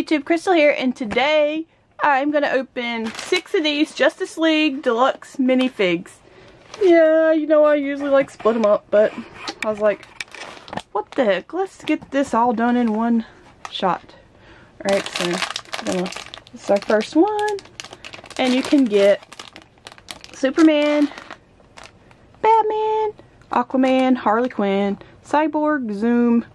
YouTube? Crystal here, and today I'm going to open six of these Justice League Deluxe minifigs. Yeah, you know I usually like split them up, but I was like, what the heck? Let's get this all done in one shot. Alright, so this is our first one. And you can get Superman, Batman, Aquaman, Harley Quinn, Cyborg, Zoom,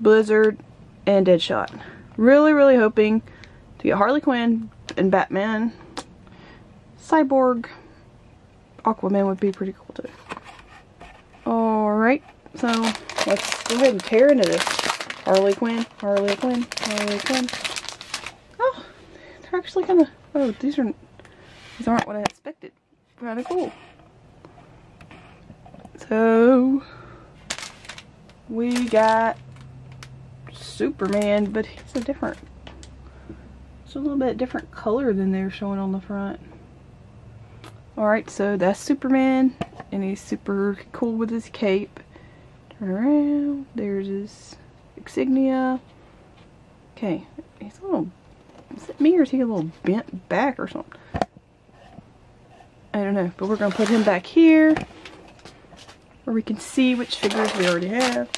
Bizarro, and Deadshot. Really, really hoping to get Harley Quinn and Batman. Cyborg, Aquaman would be pretty cool too. Alright, so let's go ahead and tear into this. Harley Quinn, Harley Quinn, Harley Quinn. Oh, they're actually kind of, oh, these are, these aren't what I expected. Kind of cool. So, we got Superman, but it's a different, it's a little bit different color than they're showing on the front. Alright, so that's Superman, and he's super cool with his cape. Turn around, there's his insignia. Okay, he's a little, is it me or is he a little bent back or something? I don't know, but we're going to put him back here where we can see which figures we already have.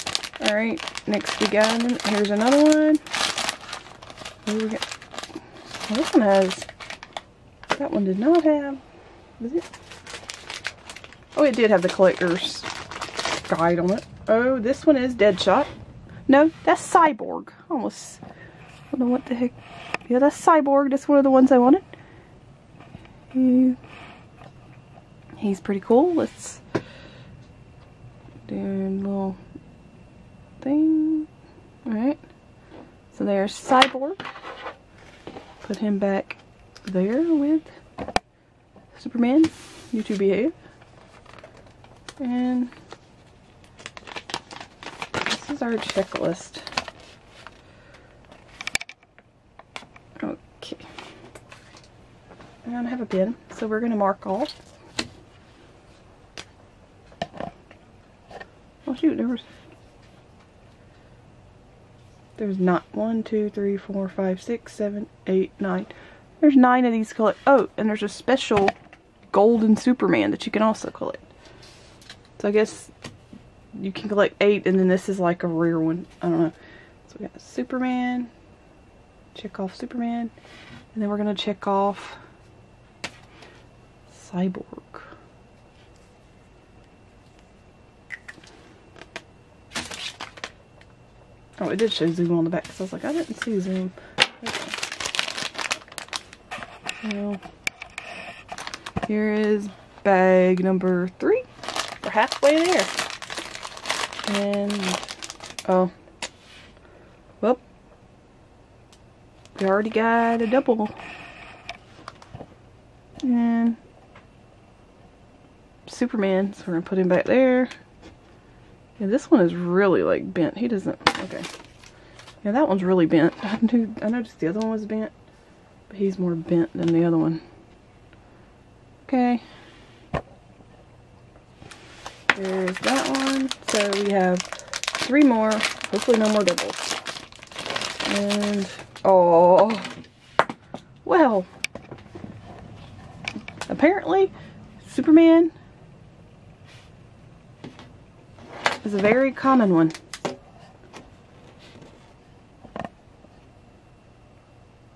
Alright, next we got, here's another one. Well, this one has, that one did not have, was it? Oh, it did have the collector's guide on it. Oh, this one is Deadshot. No, that's Cyborg. Almost, I don't know what the heck. Yeah, that's Cyborg. That's one of the ones I wanted. He, he's pretty cool. Let's do a little thing. Alright. So there's Cyborg. Put him back there with Superman. You two behave. And this is our checklist. Okay. I don't have a pen, so we're going to mark off. Oh shoot, there was there's not one, two, three, four, five, six, seven, eight, nine. There's nine of these collect. Oh, and there's a special golden Superman that you can also collect. So I guess you can collect eight, and then this is like a rare one. I don't know. So we got Superman. Check off Superman. And then we're going to check off Cyborg. Oh, it did show Zoom on the back, so I was like, I didn't see Zoom. Okay. Well, here is bag number three. We're halfway there. And, oh, well, we already got a double. And Superman, so we're going to put him back there. Yeah, this one is really like bent. He doesn't, okay. Yeah, that one's really bent. I, knew, I noticed the other one was bent, but he's more bent than the other one. Okay. There's that one. So we have three more. Hopefully no more doubles. And, oh, well, apparently Superman is a very common one.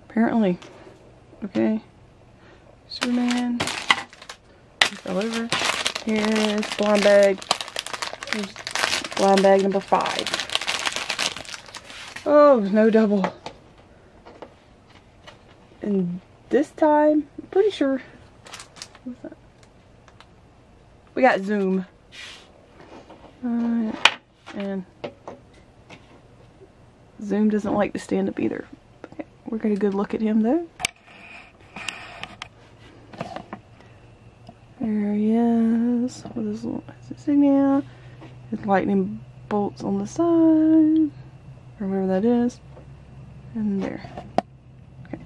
Apparently. Okay. Superman. Fell over. Here's blind bag. Here's blind bag number five. Oh, no double. And this time, I'm pretty sure. We got Zoom. Uh, and Zoom doesn't like to stand up either. Okay, we're going to good look at him though. There he is with his little insignia, his lightning bolts on the side, or whatever that is, and there. Okay,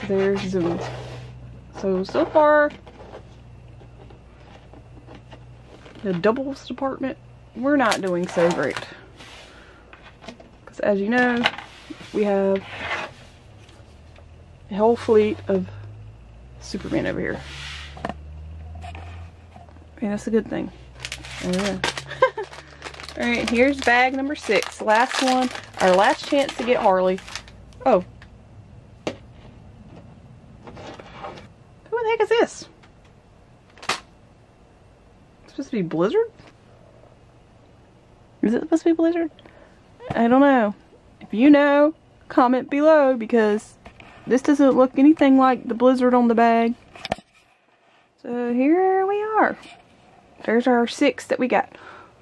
so there's Zoom. So, so far, the doubles department we're not doing so great. Because as you know, we have a whole fleet of Superman over here. And that's a good thing. Oh, Alright, here's bag number six. Last one. Our last chance to get Harley. Oh. Who the heck is this? It's supposed to be Bizarro? Is it supposed to be Bizarro? I don't know. If you know, comment below because this doesn't look anything like the Bizarro on the bag. So here we are. There's our six that we got.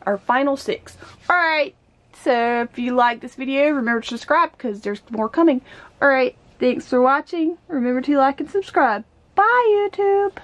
Our final six. Alright, so if you like this video, remember to subscribe because there's more coming. Alright, thanks for watching. Remember to like and subscribe. Bye, YouTube.